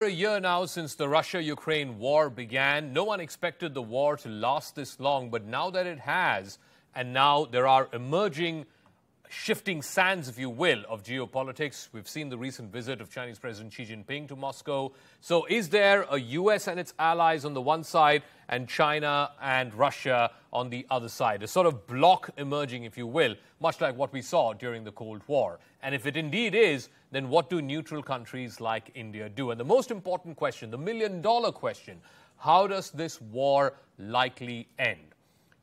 a year now since the Russia Ukraine war began. No one expected the war to last this long, but now that it has, and now there are emerging shifting sands, if you will, of geopolitics. We've seen the recent visit of Chinese President Xi Jinping to Moscow. So, is there a U.S. and its allies on the one side and China and Russia on the other side? A sort of block emerging, if you will, much like what we saw during the Cold War. And if it indeed is, then what do neutral countries like India do? And the most important question, the million dollar question, how does this war likely end?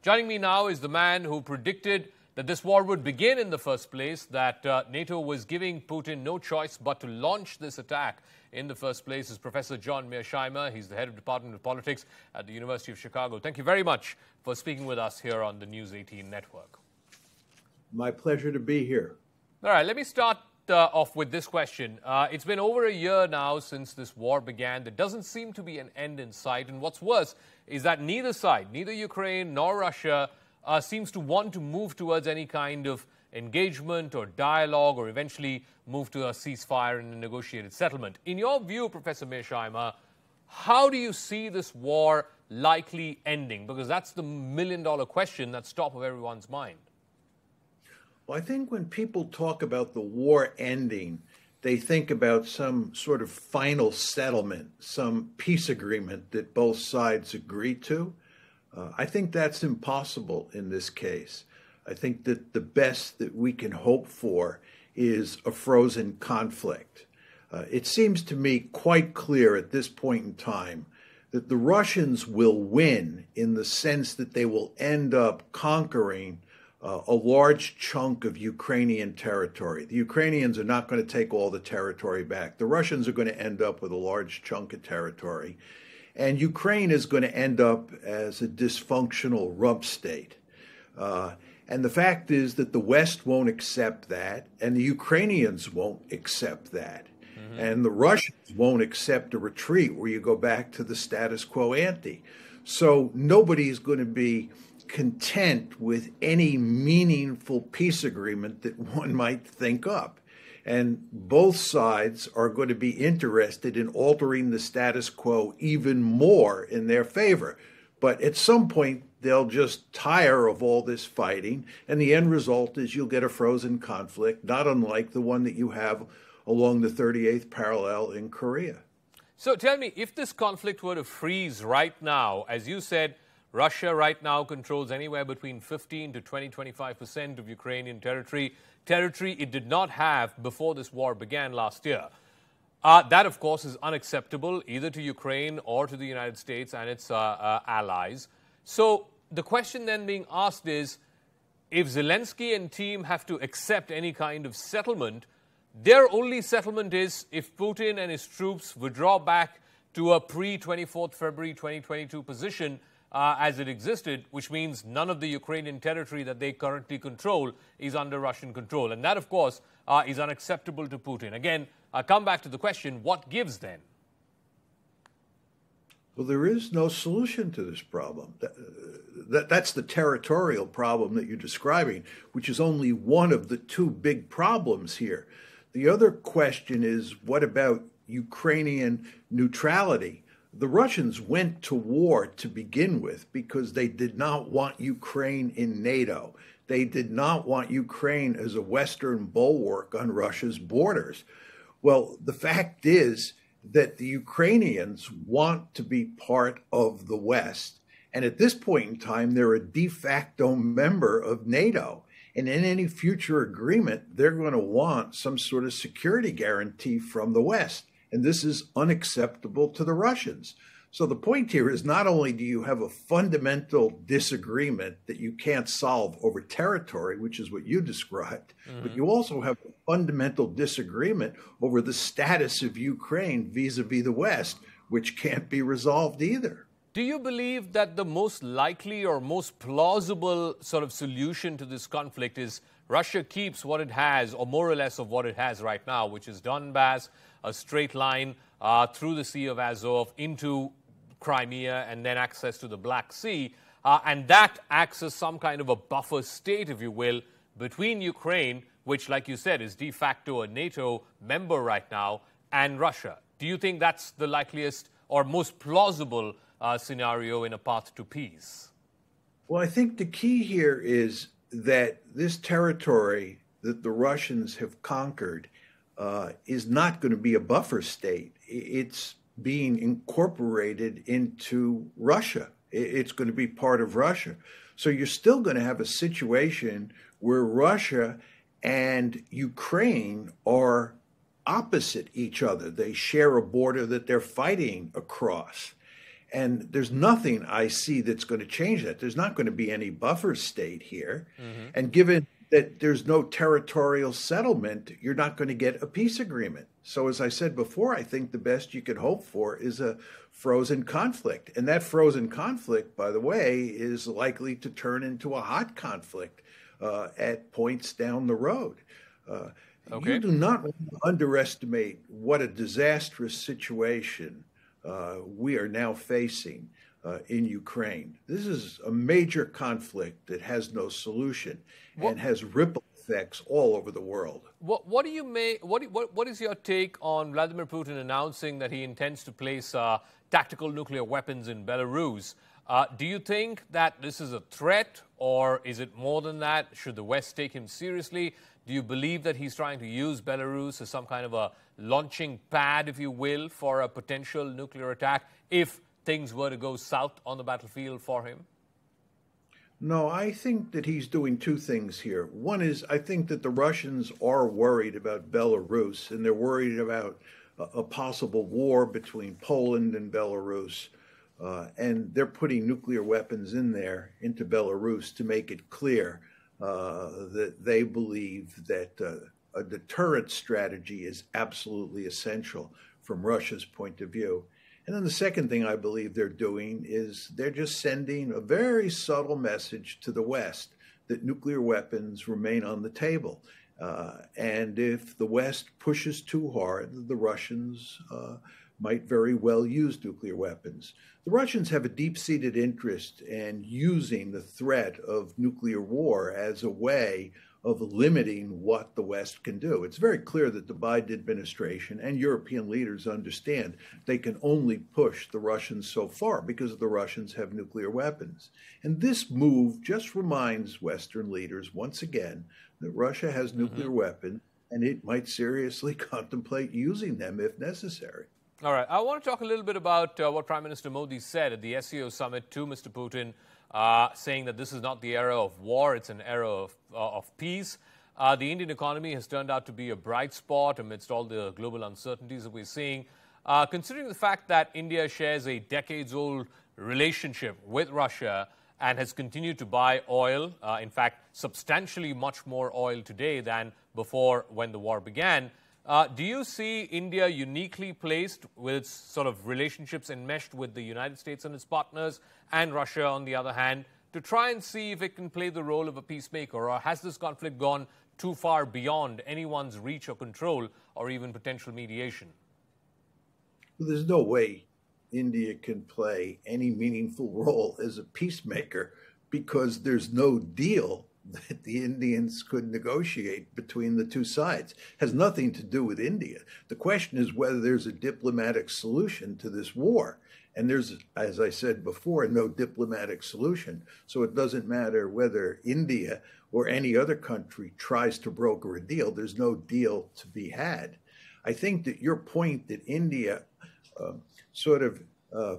Joining me now is the man who predicted that this war would begin in the first place, that uh, NATO was giving Putin no choice but to launch this attack in the first place, is Professor John Mearsheimer. He's the head of Department of Politics at the University of Chicago. Thank you very much for speaking with us here on the News 18 network. My pleasure to be here. All right, let me start uh, off with this question. Uh, it's been over a year now since this war began. There doesn't seem to be an end in sight. And what's worse is that neither side, neither Ukraine nor Russia, uh, seems to want to move towards any kind of engagement or dialogue or eventually move to a ceasefire and a negotiated settlement. In your view, Professor Mearsheimer, how do you see this war likely ending? Because that's the million dollar question that's top of everyone's mind. Well, I think when people talk about the war ending, they think about some sort of final settlement, some peace agreement that both sides agree to. Uh, I think that's impossible in this case. I think that the best that we can hope for is a frozen conflict. Uh, it seems to me quite clear at this point in time that the Russians will win in the sense that they will end up conquering uh, a large chunk of Ukrainian territory. The Ukrainians are not going to take all the territory back. The Russians are going to end up with a large chunk of territory. And Ukraine is going to end up as a dysfunctional rump state. Uh, and the fact is that the West won't accept that, and the Ukrainians won't accept that. Mm-hmm. And the Russians won't accept a retreat where you go back to the status quo ante. So nobody is going to be content with any meaningful peace agreement that one might think up. And both sides are going to be interested in altering the status quo even more in their favor. But at some point, they'll just tire of all this fighting, and the end result is you'll get a frozen conflict, not unlike the one that you have along the 38th parallel in Korea. So tell me, if this conflict were to freeze right now, as you said, Russia right now controls anywhere between 15 to 20, 25 percent of Ukrainian territory, territory it did not have before this war began last year. Uh, that, of course, is unacceptable either to Ukraine or to the United States and its uh, uh, allies. So the question then being asked is if Zelensky and team have to accept any kind of settlement, their only settlement is if Putin and his troops withdraw back to a pre 24th February 2022 position uh, as it existed, which means none of the Ukrainian territory that they currently control is under Russian control. And that, of course, uh, is unacceptable to Putin. Again, I come back to the question what gives then? Well, there is no solution to this problem. That, that, that's the territorial problem that you're describing, which is only one of the two big problems here. The other question is what about Ukrainian neutrality? the Russians went to war to begin with because they did not want Ukraine in NATO. They did not want Ukraine as a Western bulwark on Russia's borders. Well, the fact is that the Ukrainians want to be part of the West. And at this point in time, they're a de facto member of NATO. And in any future agreement, they're going to want some sort of security guarantee from the West. And this is unacceptable to the Russians. So the point here is not only do you have a fundamental disagreement that you can't solve over territory, which is what you described, mm-hmm. but you also have a fundamental disagreement over the status of Ukraine vis a vis the West, which can't be resolved either. Do you believe that the most likely or most plausible sort of solution to this conflict is Russia keeps what it has, or more or less of what it has right now, which is Donbass, a straight line uh, through the Sea of Azov into Crimea and then access to the Black Sea. Uh, and that acts as some kind of a buffer state, if you will, between Ukraine, which, like you said, is de facto a NATO member right now, and Russia. Do you think that's the likeliest or most plausible uh, scenario in a path to peace? Well, I think the key here is that this territory that the Russians have conquered uh, is not going to be a buffer state. It's being incorporated into Russia. It's going to be part of Russia. So you're still going to have a situation where Russia and Ukraine are opposite each other. They share a border that they're fighting across. And there's nothing I see that's going to change that. There's not going to be any buffer state here. Mm-hmm. And given that there's no territorial settlement, you're not going to get a peace agreement. So, as I said before, I think the best you could hope for is a frozen conflict. And that frozen conflict, by the way, is likely to turn into a hot conflict uh, at points down the road. Uh, okay. You do not underestimate what a disastrous situation uh, we are now facing uh, in Ukraine. This is a major conflict that has no solution what, and has ripple effects all over the world. What, what do you make? What, what, what is your take on Vladimir Putin announcing that he intends to place uh, tactical nuclear weapons in Belarus? Uh, do you think that this is a threat, or is it more than that? Should the West take him seriously? Do you believe that he's trying to use Belarus as some kind of a launching pad, if you will, for a potential nuclear attack if things were to go south on the battlefield for him? No, I think that he's doing two things here. One is I think that the Russians are worried about Belarus and they're worried about a, a possible war between Poland and Belarus. Uh, and they're putting nuclear weapons in there into Belarus to make it clear uh, that they believe that uh, a deterrent strategy is absolutely essential from Russia's point of view. And then the second thing I believe they're doing is they're just sending a very subtle message to the West that nuclear weapons remain on the table. Uh, and if the West pushes too hard, the Russians uh, might very well use nuclear weapons. The Russians have a deep seated interest in using the threat of nuclear war as a way of limiting what the West can do. It's very clear that the Biden administration and European leaders understand they can only push the Russians so far because the Russians have nuclear weapons. And this move just reminds Western leaders once again that Russia has mm-hmm. nuclear mm-hmm. weapons and it might seriously contemplate using them if necessary. All right. I want to talk a little bit about uh, what Prime Minister Modi said at the SCO summit to Mr. Putin uh, saying that this is not the era of war, it's an era of, uh, of peace. Uh, the Indian economy has turned out to be a bright spot amidst all the global uncertainties that we're seeing. Uh, considering the fact that India shares a decades old relationship with Russia and has continued to buy oil, uh, in fact, substantially much more oil today than before when the war began. Uh, do you see India uniquely placed with its sort of relationships enmeshed with the United States and its partners, and Russia on the other hand, to try and see if it can play the role of a peacemaker? Or has this conflict gone too far beyond anyone's reach or control, or even potential mediation? Well, there's no way India can play any meaningful role as a peacemaker because there's no deal that the Indians could negotiate between the two sides. It has nothing to do with India. The question is whether there's a diplomatic solution to this war. And there's, as I said before, no diplomatic solution. So it doesn't matter whether India or any other country tries to broker a deal, there's no deal to be had. I think that your point that India uh, sort of uh,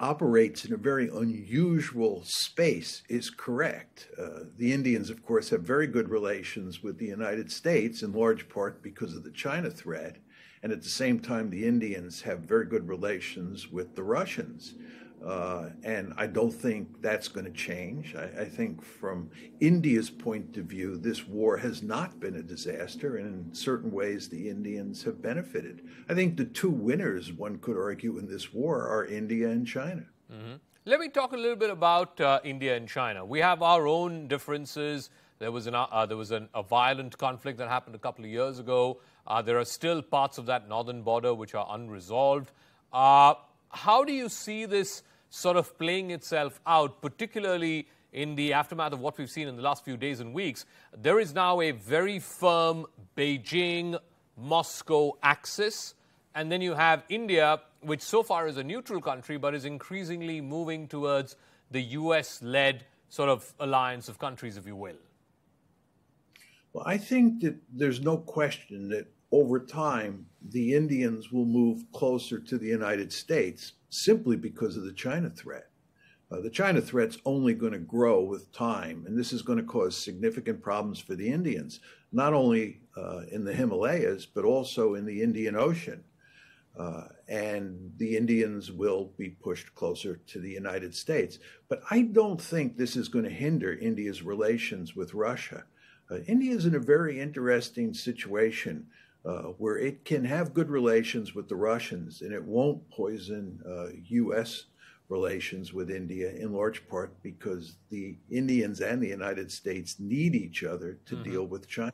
operates in a very unusual space is correct. Uh, the Indians, of course, have very good relations with the United States, in large part because of the China threat. And at the same time, the Indians have very good relations with the Russians. Uh, and I don't think that's going to change. I, I, think from India's point of view, this war has not been a disaster, and in certain ways, the Indians have benefited. I think the two winners, one could argue, in this war are India and China. Mm-hmm. Let me talk a little bit about uh, India and China. We have our own differences. There was, an, uh, there was an, a violent conflict that happened a couple of years ago. Uh, there are still parts of that northern border which are unresolved. Uh, how do you see this sort of playing itself out, particularly in the aftermath of what we've seen in the last few days and weeks? There is now a very firm Beijing Moscow axis And then you have India, which so far is a neutral country, but is increasingly moving towards the US led sort of alliance of countries, if you will. Well, I think that there's no question that over time, the Indians will move closer to the United States simply because of the China threat. Uh, the China threat's only going to grow with time, and this is going to cause significant problems for the Indians, not only uh, in the Himalayas, but also in the Indian Ocean. Uh, and the Indians will be pushed closer to the United States. But I don't think this is going to hinder India's relations with Russia. Uh, India is in a very interesting situation uh, where it can have good relations with the Russians and it won't poison U.S. Uh, relations with India in large part because the Indians and the United States need each other to mm-hmm. deal with China.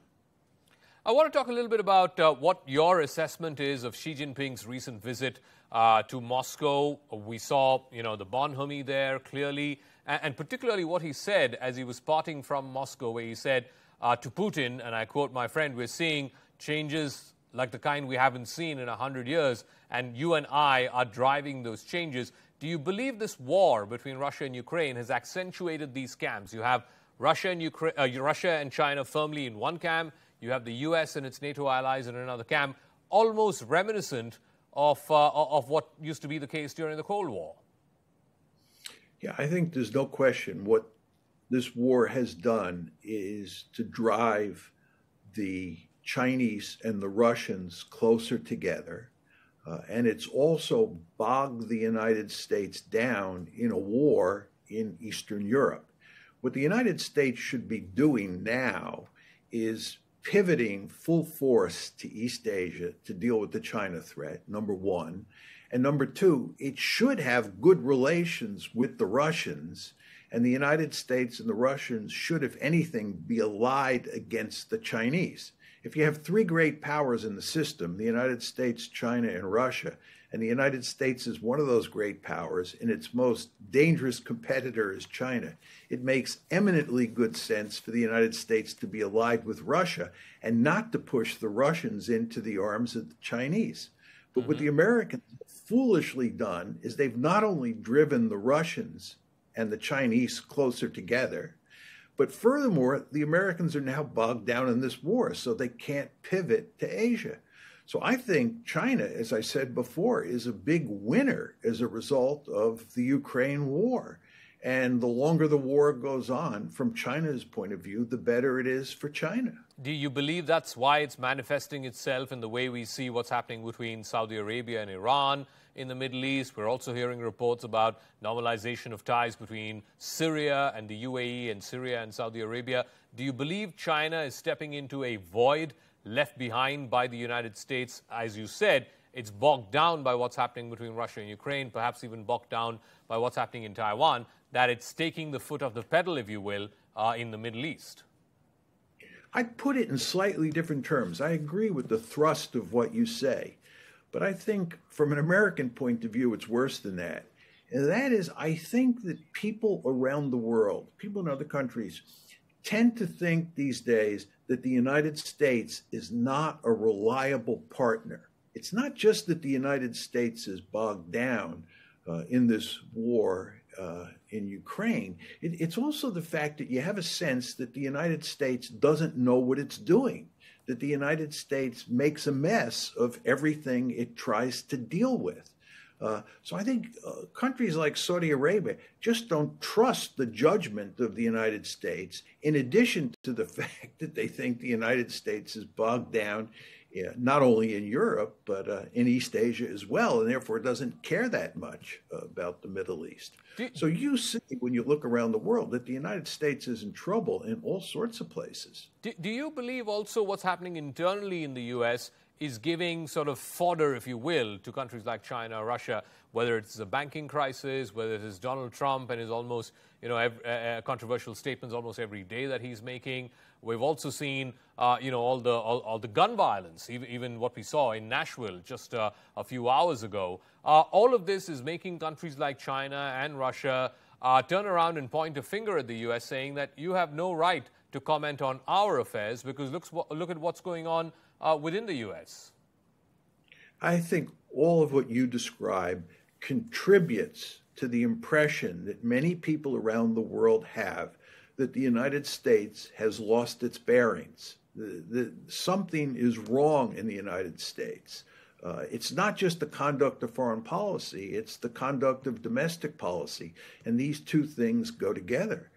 I want to talk a little bit about uh, what your assessment is of Xi Jinping's recent visit uh, to Moscow. We saw, you know, the bonhomie there clearly, and, and, particularly what he said as he was parting from Moscow, where he said uh, to Putin, and I quote my friend, "We're seeing changes like the kind we haven't seen in a hundred years, and you and I are driving those changes." Do you believe this war between Russia and Ukraine has accentuated these camps? You have Russia and, uh, Russia and China firmly in one camp. You have the U.S. and its NATO allies in another camp, almost reminiscent of, uh, of what used to be the case during the Cold War. Yeah, I think there's no question what this war has done is to drive the Chinese and the Russians closer together uh, and it's also bogged the United States down in a war in Eastern Europe. What the United States should be doing now is pivoting full force to East Asia to deal with the China threat, number one. And number two, it should have good relations with the Russians. And the United States and the Russians should, if anything, be allied against the Chinese if you have three great powers in the system, the United States, China, and Russia, and the United States is one of those great powers, and its most dangerous competitor is China, it makes eminently good sense for the United States to be allied with Russia and not to push the Russians into the arms of the Chinese. But mm-hmm. what the Americans have foolishly done is they've not only driven the Russians and the Chinese closer together, but furthermore, the Americans are now bogged down in this war, so they can't pivot to Asia. So I think China, as I said before, is a big winner as a result of the Ukraine war. And the longer the war goes on, from China's point of view, the better it is for China. Do you believe that's why it's manifesting itself in the way we see what's happening between Saudi Arabia and Iran in the Middle East? We're also hearing reports about normalization of ties between Syria and the UAE and Syria and Saudi Arabia. Do you believe China is stepping into a void left behind by the United States? As you said, it's bogged down by what's happening between Russia and Ukraine, perhaps even bogged down by what's happening in Taiwan, that it's taking the foot off the pedal, if you will, uh, in the Middle East. I'd put it in slightly different terms. I agree with the thrust of what you say, but I think from an American point of view, it's worse than that. And that is, I think that people around the world, people in other countries, tend to think these days that the United States is not a reliable partner. It's not just that the United States is bogged down uh, in this war uh, in Ukraine, it, it's also the fact that you have a sense that the United States doesn't know what it's doing, that the United States makes a mess of everything it tries to deal with. Uh, so I think uh, countries like Saudi Arabia just don't trust the judgment of the United States, in addition to the fact that they think the United States is bogged down yeah, not only in Europe, but uh, in East Asia as well, and therefore doesn't care that much uh, about the Middle East. You, so you see, when you look around the world, that the United States is in trouble in all sorts of places. Do, do you believe also what's happening internally in the U.S. is giving sort of fodder, if you will, to countries like China, Russia, whether it's the banking crisis, whether it is Donald Trump and his almost, you know, uh, uh, controversial statements almost every day that he's making, We've also seen, uh, you know, all the all, all, the gun violence, even, even what we saw in Nashville just uh, a few hours ago. Uh, all of this is making countries like China and Russia uh, turn around and point a finger at the U.S., saying that you have no right to comment on our affairs because look, look at what's going on uh, within the U.S. I think all of what you describe contributes to the impression that many people around the world have that the United States has lost its bearings. Something is wrong in the United States. Uh, it's not just the conduct of foreign policy, it's the conduct of domestic policy. And these two things go together.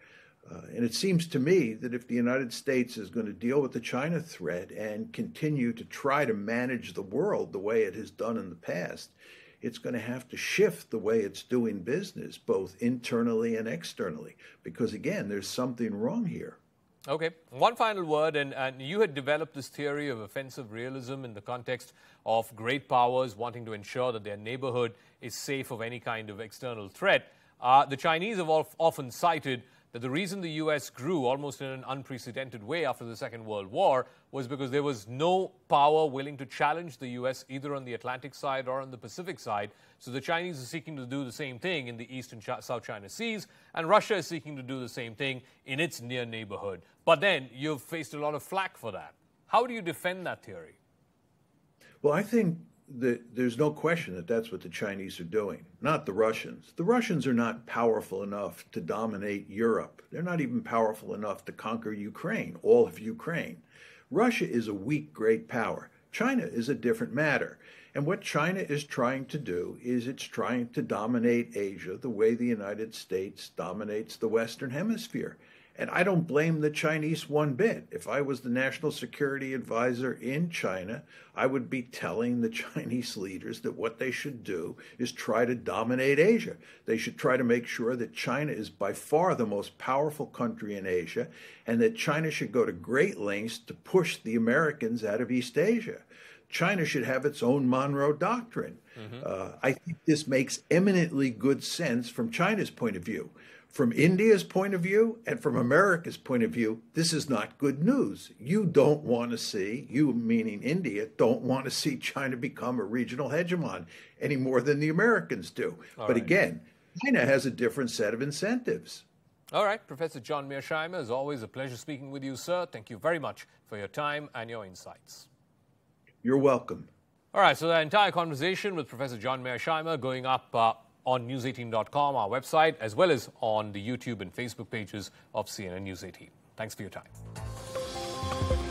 Uh, and it seems to me that if the United States is going to deal with the China threat and continue to try to manage the world the way it has done in the past, it's going to have to shift the way it's doing business, both internally and externally, because again, there's something wrong here. Okay, one final word, and, and you had developed this theory of offensive realism in the context of great powers wanting to ensure that their neighborhood is safe of any kind of external threat. Uh, the Chinese have often cited that the reason the US grew almost in an unprecedented way after the Second World War was because there was no power willing to challenge the US either on the Atlantic side or on the Pacific side. So the Chinese are seeking to do the same thing in the East and South China Seas, and Russia is seeking to do the same thing in its near neighborhood. But then you've faced a lot of flack for that. How do you defend that theory? Well, I think the, there's no question that that's what the Chinese are doing, not the Russians. The Russians are not powerful enough to dominate Europe. They're not even powerful enough to conquer Ukraine, all of Ukraine. Russia is a weak great power. China is a different matter. And what China is trying to do is it's trying to dominate Asia the way the United States dominates the Western Hemisphere. And I don't blame the Chinese one bit. If I was the national security advisor in China, I would be telling the Chinese leaders that what they should do is try to dominate Asia. They should try to make sure that China is by far the most powerful country in Asia and that China should go to great lengths to push the Americans out of East Asia. China should have its own Monroe Doctrine. Mm-hmm. Uh, I think this makes eminently good sense from China's point of view. From India's point of view and from America's point of view, this is not good news. You don't want to see, you meaning India, don't want to see China become a regional hegemon any more than the Americans do. All but right. again, China has a different set of incentives. All right, Professor John Mearsheimer, as always, a pleasure speaking with you, sir. Thank you very much for your time and your insights. You're welcome. All right, so the entire conversation with Professor John Mearsheimer going up uh, on news18.com, our website, as well as on the YouTube and Facebook pages of CNN News 18. Thanks for your time.